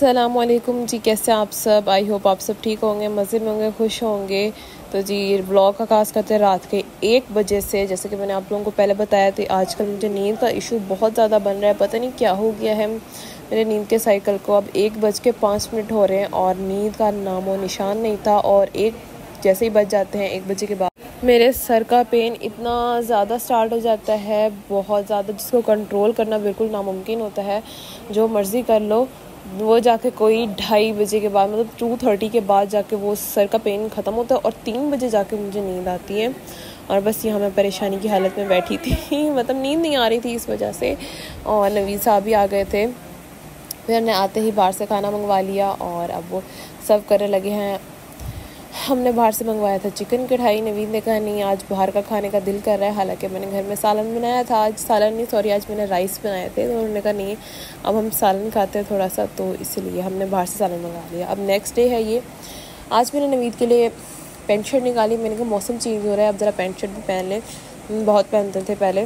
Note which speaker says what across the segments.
Speaker 1: असलकुम जी, कैसे आप सब? आई होप आप सब ठीक होंगे, मज़े में होंगे, खुश होंगे। तो जी ब्लॉग का खास करते हैं रात के एक बजे से। जैसे कि मैंने आप लोगों को पहले बताया था आजकल मुझे नींद का इशू बहुत ज़्यादा बन रहा है। पता नहीं क्या हो गया है। मेरे नींद के साइकिल को अब एक बज के पाँच मिनट हो रहे हैं और नींद का नामो निशान नहीं था और एक जैसे ही बज जाते हैं एक बजे के बाद। मेरे सर का पेन इतना ज़्यादा स्टार्ट हो जाता है, बहुत ज़्यादा जिसको कंट्रोल करना बिल्कुल नामुमकिन होता है। जो मर्ज़ी कर लो। वो जाके कोई ढाई बजे के बाद मतलब टू थर्टी के बाद जाके वो सर का पेन ख़त्म होता है और तीन बजे जाके मुझे नींद आती है। और बस यहाँ मैं परेशानी की हालत में बैठी थी। मतलब नींद नहीं आ रही थी इस वजह से। और नवीद साहब भी आ गए थे। फिर ने आते ही बाहर से खाना मंगवा लिया और अब वो सब करने लगे हैं। हमने बाहर से मंगवाया था चिकन कढ़ाई, नवीन ने कहा, नहीं, आज बाहर का खाने का दिल कर रहा है। हालाँकि मैंने घर में सालन बनाया था, आज सालन नहीं सॉरी आज मैंने राइस बनाए थे। तो उन्होंने कहा, नहीं, अब हम सालन खाते हैं थोड़ा सा तो इसलिए हमने बाहर से सालन मंगा लिया। अब नेक्स्ट डे है ये। आज मैंने नवीद के लिए पेंट शर्ट निकाली। मैंने कहा, मौसम चेंज हो रहा है, अब ज़रा पेंट शर्ट भी पहन लें। बहुत पहनते थे पहले।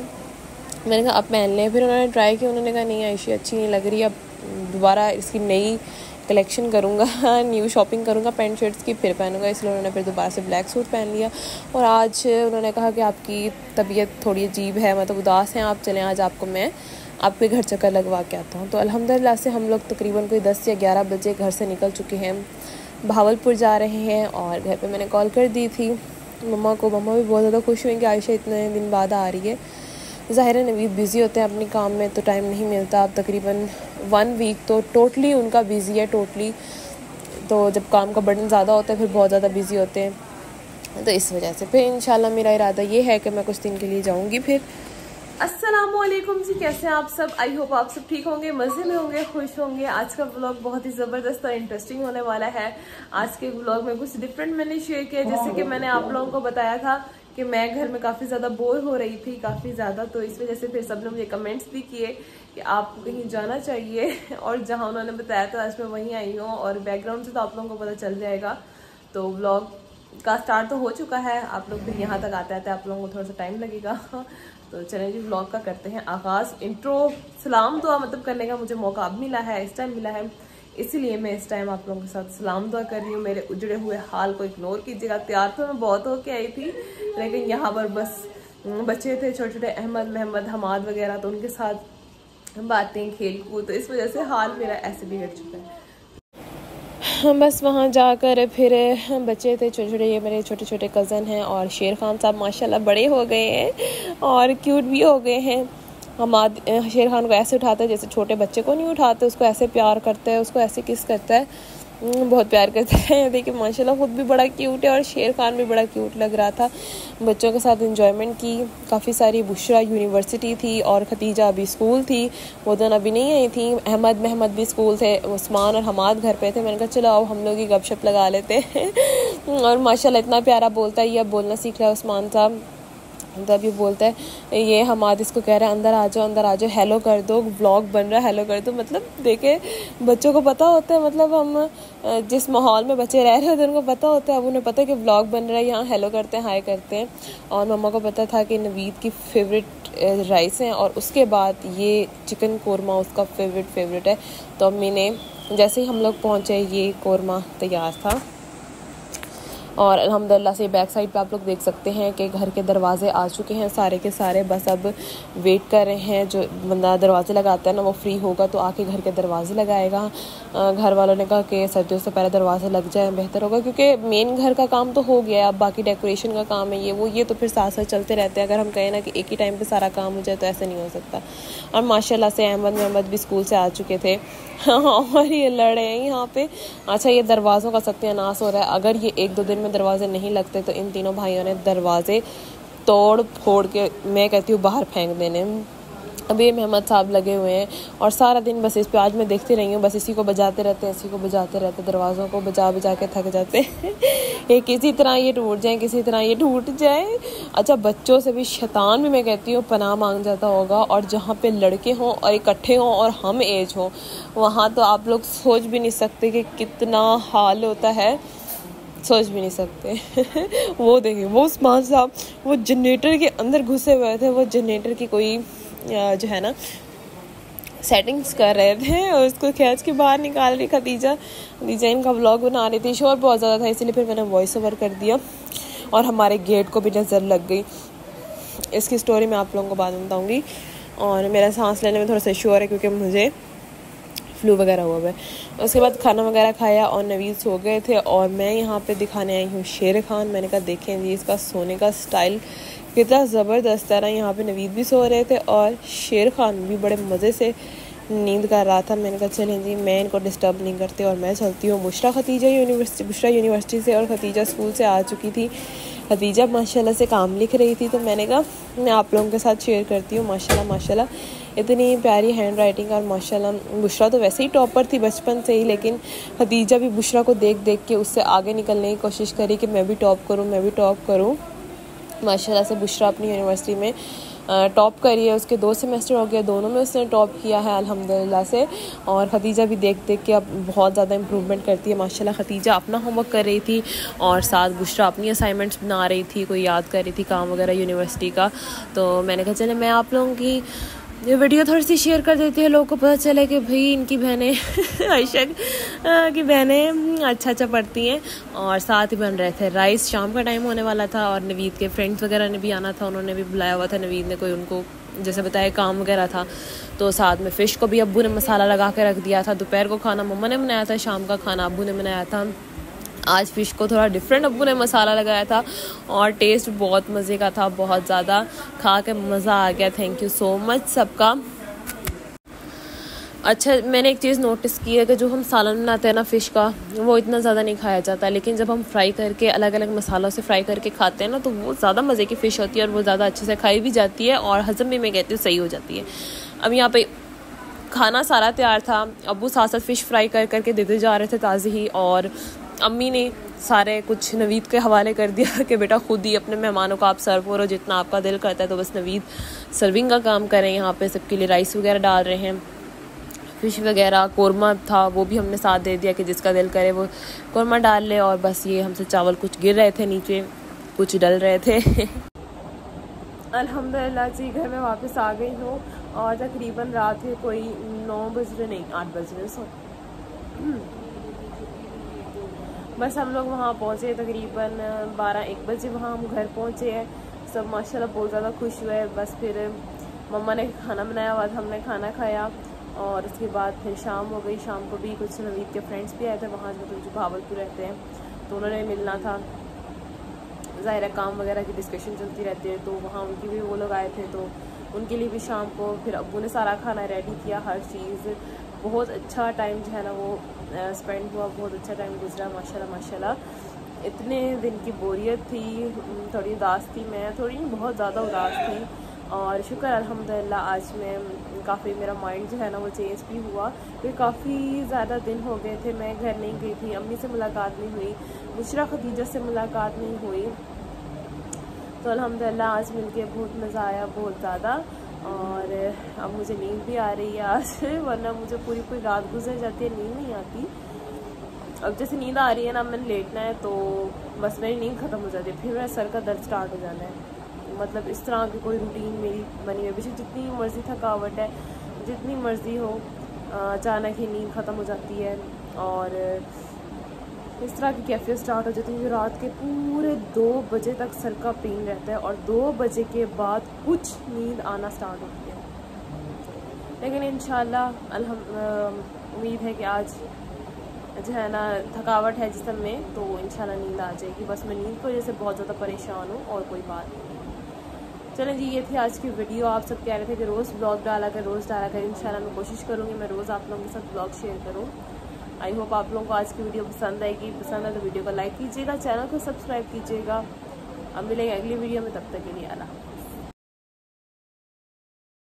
Speaker 1: मैंने कहा, अब पहन लें। फिर उन्होंने ट्राई किया। उन्होंने कहा, नहीं आयशी अच्छी नहीं लग रही। अब दोबारा इसकी नई कलेक्शन करूँगा न्यू शॉपिंग करूँगा पेंट शर्ट्स की फिर पहनूँगा, इसलिए उन्होंने फिर दोबारा से ब्लैक सूट पहन लिया। और आज उन्होंने कहा कि आपकी तबीयत थोड़ी अजीब है मतलब उदास हैं आप, चलें आज आपको मैं आपके घर चक्कर लगवा के आता हूँ। तो अल्हम्दुलिल्लाह से हम लोग तकरीबन कोई दस या ग्यारह बजे घर से निकल चुके हैं। भावलपुर जा रहे हैं और घर पे मैंने कॉल कर दी थी। मम्मा को, मम्मा भी बहुत ज़्यादा खुश हुई कि आयशा इतने दिन बाद आ रही है। ज़ाहिर नवीद बिज़ी होते हैं अपने काम में तो टाइम नहीं मिलता। अब तकरीबन वन वीक तो टोटली उनका बिज़ी है टोटली तो जब काम का बर्डन ज़्यादा होता है फिर बहुत ज़्यादा बिज़ी होते हैं। तो इस वजह से। फिर इंशाल्लाह मेरा इरादा ये है कि मैं कुछ दिन के लिए जाऊँगी फिर। असलम जी कैसे हैं आप सब? आई होप आप सब ठीक होंगे मज़े में होंगे खुश होंगे। आज का ब्लॉग बहुत ही ज़बरदस्त और इंटरेस्टिंग होने वाला है। आज के ब्लॉग में कुछ डिफरेंट मैंने शेयर किया जैसे कि मैंने आप लोगों को बताया था कि मैं घर में काफ़ी ज़्यादा बोर हो रही थी, काफ़ी ज़्यादा। तो इस वजह से फिर सबने मुझे कमेंट्स भी किए कि आपको कहीं जाना चाहिए। और जहाँ उन्होंने बताया था, आज मैं वहीं आई हूँ और बैकग्राउंड से तो आप लोगों को पता चल जाएगा। तो ब्लॉग का स्टार्ट तो हो चुका है। आप लोग फिर यहाँ तक आते आते आप लोगों को थोड़ा सा टाइम लगेगा। तो चलें जी ब्लॉग का करते हैं आगाज़। इंट्रो सलाम दुआ मतलब करने का मुझे मौका अब मिला है, इस टाइम मिला है। इसीलिए मैं इस टाइम आप लोगों के साथ सलाम दुआ कर रही हूँ। मेरे उजड़े हुए हाल को इग्नोर कीजिएगा। तैयार तो मैं बहुत होके आई थी, लेकिन यहाँ पर बस बच्चे थे छोटे छोटे अहमद, महमद, हमाद वगैरह तो उनके साथ बातें खेल कूद तो इस वजह से हाल मेरा ऐसे बिगड़ चुका है। हम बस वहाँ जाकर फिर बच्चे थे छोटे छोटे ये मेरे छोटे छोटे कज़न हैं और शेर खान साहब, माशाल्लाह बड़े हो गए हैं और क्यूट भी हो गए हैं। हमाद शेर खान को ऐसे उठाता है जैसे छोटे बच्चे को नहीं उठाते उसको ऐसे प्यार करता है उसको ऐसे किस करता है। हम्म, बहुत प्यार करता है। देखिए माशाल्लाह खुद भी बड़ा क्यूट है और शेर खान भी बड़ा क्यूट लग रहा था। बच्चों के साथ इंजॉयमेंट की। काफ़ी सारी बुशरा यूनिवर्सिटी थी और खतीजा अभी स्कूल थी। वो दोनों अभी नहीं आई थी। अहमद महमद भी स्कूल थे। उस्मान और हमाद घर पे थे। मैंने कहा चलो आओ हम लोग ही गपशप लगा लेते हैं। और माशाल्लाह इतना प्यारा बोलता है ये अब बोलना सीख रहा है उस्मान साहब। तब ये बोलता है, ये हमाद इसको कह रहे हैं, अंदर आ जाओ, अंदर आ जाओ हेलो कर दो व्लॉग बन रहा है हेलो कर दो। मतलब देखे, बच्चों को पता होता है मतलब हम जिस माहौल में बच्चे रह रहे होते हैं, उनको पता होता है, अब उन्हें पता है कि व्लॉग बन रहा है, यहाँ हेलो करते हैं हाय करते हैं। और मम्मा को पता था कि नवीद की फेवरेट राइस हैं, और उसके बाद ये चिकन कौरमा उसका फेवरेट फेवरेट है। तो अम्मी ने, जैसे ही हम लोग पहुँचे, ये कौरमा तैयार था। और अलहमदिल्ला से बैक साइड पे आप लोग देख सकते हैं कि घर के दरवाज़े आ चुके हैं, सारे के सारे बस अब वेट कर रहे हैं। जो बंदा दरवाज़े लगाता है ना, वो फ्री होगा तो आके घर के दरवाज़े लगाएगा। घर वालों ने कहा कि सर्दियों से पहले दरवाजे लग जाए, बेहतर होगा, क्योंकि मेन घर का काम तो हो गया है। अब बाकी डेकोरेशन का काम है ये, वो, ये तो फिर साथ साथ चलते रहते हैं। अगर हम कहें ना कि एक ही टाइम पर सारा काम हो जाए तो ऐसा नहीं हो सकता। और माशाला से अहमद महमद भी स्कूल से आ चुके थे। और ये लड़े हैं यहाँ पे। अच्छा ये दरवाज़ों का सत्यानाश हो रहा है। अगर ये एक दो दिन में दरवाजे नहीं लगते तो इन तीनों भाइयों ने दरवाजे तोड़ फोड़ के मैं कहती हूँ बाहर फेंक देने। अभी मेहमद साहब लगे हुए हैं और सारा दिन बस इस पे, आज मैं देखती रही हूँ, बस इसी को बजाते रहते हैं, इसी को बजाते रहते दरवाज़ों को बजा बजा के थक जाते हैं। किसी तरह ये टूट जाए, किसी तरह ये टूट जाए। अच्छा बच्चों से भी शैतान भी मैं कहती हूँ, पनाह मांग जाता होगा और जहाँ पे लड़के हों और इकट्ठे हों और हम एज हों, वहाँ तो आप लोग सोच भी नहीं सकते कि कितना हाल होता है। सोच भी नहीं सकते। वो देखिए, वो उस्मान साहब, वो जनरेटर के अंदर घुसे हुए थे, वो जनरेटर की कोई जो है ना सेटिंग्स कर रहे थे और उसको खींच के बाहर निकाल रही खतीजा खतीजा इनका व्लॉग बना रही थी, शोर बहुत ज़्यादा था, इसीलिए फिर मैंने वॉइस ओवर कर दिया और हमारे गेट को भी नज़र लग गई। इसकी स्टोरी मैं आप लोगों को बाद में बताऊँगी और मेरा सांस लेने में थोड़ा सा रहा है क्योंकि मुझे फ्लू वगैरह हुआ है। उसके बाद खाना वगैरह खाया और नवीद सो गए थे और मैं यहाँ पे दिखाने आई हूँ शेर खान। मैंने कहा, देखें जी, इसका सोने का स्टाइल कितना ज़बरदस्त है ना। यहाँ पे नवीद भी सो रहे थे और शेर खान भी बड़े मज़े से नींद कर रहा था। मैंने कहा, चलें जी, मैं इनको डिस्टर्ब नहीं करती और मैं चलती हूँ। बुशरा खतीजा यूनिवर्सिटी बुशरा यूनिवर्सिटी से और खतीजा स्कूल से आ चुकी थी। खतीजा माशाल्लाह से काम लिख रही थी तो मैंने कहा, मैं आप लोगों के साथ शेयर करती हूँ, माशाल्लाह माशाल्लाह. इतनी प्यारी हैंड राइटिंग और माशाल्लाह, बुशरा तो वैसे ही टॉपर थी बचपन से ही, लेकिन हदीजा भी बुशरा को देख देख के उससे आगे निकलने की कोशिश करी कि मैं भी टॉप करूँ, मैं भी टॉप करूँ। माशाल्लाह से बुशरा अपनी यूनिवर्सिटी में टॉप करी है। उसके दो सेमेस्टर हो गए, दोनों में उसने टॉप किया है, अल्हम्दुलिल्लाह से। और खतीजा भी देख देख के अब बहुत ज़्यादा इम्प्रूवमेंट करती है। माशाल्लाह खतीजा अपना होमवर्क कर रही थी और साथ बुशरा अपनी असाइनमेंट्स बना रही थी, कोई याद कर रही थी काम वगैरह यूनिवर्सिटी का। तो मैंने कहा, चले, मैं आप लोगों की ये वीडियो थोड़ी सी शेयर कर देती है लोगों को पता चले कि भाई इनकी बहनें आयशा की बहनें अच्छा अच्छा पढ़ती हैं और साथ ही बन रहे थे। राइस शाम का टाइम होने वाला था और नवीद के फ्रेंड्स वगैरह ने भी आना था, उन्होंने भी बुलाया हुआ था नवीद ने, कोई उनको, जैसे बताया, काम वगैरह था। तो साथ में फ़िश को भी अबू ने मसाला लगा के रख दिया था। दोपहर को खाना मम्मा ने बनाया था, शाम का खाना अबू ने बनाया था। आज फ़िश को थोड़ा डिफरेंट अबू ने मसाला लगाया था और टेस्ट बहुत मज़े का था, बहुत ज़्यादा खा के मज़ा आ गया। थैंक यू सो मच सबका। अच्छा मैंने एक चीज़ नोटिस की है कि जो हम सालन बनाते हैं ना फ़िश का, वो इतना ज़्यादा नहीं खाया जाता। लेकिन जब हम फ्राई करके अलग अलग मसालों से फ्राई करके खाते हैं ना तो वो ज़्यादा मज़े की फ़िश होती है और वो ज़्यादा अच्छे से खाई भी जाती है और हज़म भी मैं कहती हूँ सही हो जाती है। अब यहाँ पे खाना सारा तैयार था। अबू साथ साथ फ़िश फ्राई कर करके देते जा रहे थे ताज़ी ही और अम्मी ने सारे कुछ नवीद के हवाले कर दिया कि बेटा खुद ही अपने मेहमानों को आप सर्व करो जितना आपका दिल करता है तो बस नवीद सर्विंग का काम करें। यहाँ पे सबके लिए राइस वगैरह डाल रहे हैं। फ़िश वगैरह कौरमा था, वो भी हमने साथ दे दिया कि जिसका दिल करे वो कौरमा डाल ले। और बस ये हमसे चावल कुछ गिर रहे थे नीचे, कुछ डल रहे थे। अल्हम्दुलिल्लाह जी, घर में वापस आ गई हूँ। और तकरीबन रात के कोई नौ बज रहे, नहीं, आठ बज रहे सो बस हम लोग वहाँ पहुँचे तकरीबन बारह एक बजे वहाँ हम घर पहुँचे हैं। सब माशाल्लाह बहुत ज़्यादा खुश हुए बस फिर मम्मा ने खाना बनाया हुआ था हमने खाना खाया और उसके बाद फिर शाम हो गई। शाम को भी कुछ नवीद के फ्रेंड्स भी आए थे, वहाँ जो जो भावलपुर रहते हैं तो उन्होंने मिलना था। ज़ाहिर काम वगैरह की डिस्कशन चलती रहती है तो वहाँ उनकी भी वो लोग आए थे तो उनके लिए भी शाम को, फिर अबू ने सारा खाना रेडी किया, हर चीज़। बहुत अच्छा टाइम जो है ना वो स्पेंड हुआ, बहुत अच्छा टाइम गुजरा, माशाल्लाह माशाल्लाह। इतने दिन की बोरियत थी थोड़ी उदास थी मैं, थोड़ी बहुत ज़्यादा उदास थी। और शुक्र, अल्हम्दुलिल्लाह, आज मैं काफ़ी मेरा माइंड जो है ना वो चेंज भी हुआ फिर काफ़ी ज़्यादा दिन हो गए थे, मैं घर नहीं गई थी, अम्मी से मुलाकात नहीं हुई, बुशरा खदीजा से मुलाकात नहीं हुई। तो अलहमदिल्ला आज मिल के बहुत मज़ा आया, बहुत ज़्यादा। और अब मुझे नींद भी आ रही है आज, वरना मुझे पूरी पूरी रात गुजर जाती है, नींद नहीं आती। अब जैसे नींद आ रही है ना मैंने लेटना है तो बस मेरी नींद ख़त्म हो जाती है, फिर मेरा सर का दर्द स्टार्ट हो जाना है। मतलब इस तरह की कोई रूटीन मेरी बनी हुई है। जितनी मर्ज़ी थकावट है, जितनी मर्ज़ी हो, अचानक ही नींद ख़त्म हो जाती है। और इस तरह की कैफियत स्टार्ट हो जाती है रात के पूरे दो बजे तक सर का पेन रहता है और दो बजे के बाद कुछ नींद आना स्टार्ट होती है। लेकिन इन उम्मीद है कि आज जो है ना, थकावट है जिसम में तो इन नींद आ जाएगी। बस मैं नींद की वजह से बहुत ज़्यादा परेशान हूँ और कोई बात नहीं। चलें जी, ये थी आज की वीडियो। आप सब कह रहे थे कि रोज़ ब्लॉग डाला कर, रोज़ डाला कर। इन मैं कोशिश करूँगी, मैं रोज़ आप लोगों के साथ ब्लॉग शेयर करूँ। आई होप आप लोगों को आज की वीडियो पसंद आएगी। पसंद आए तो वीडियो को लाइक कीजिएगा, चैनल को सब्सक्राइब कीजिएगा। अब मिलेंगे अगली वीडियो में, तब तक के लिए आला